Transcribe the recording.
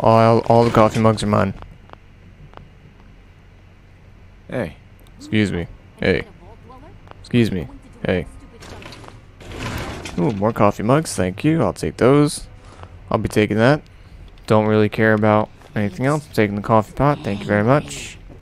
All, all the coffee mugs are mine. Hey, Excuse me. Hey. Excuse me. Hey. Ooh, more coffee mugs. Thank you. I'll take those. I'll be taking that. Don't really care about anything else. I'm taking the coffee pot. Thank you very much.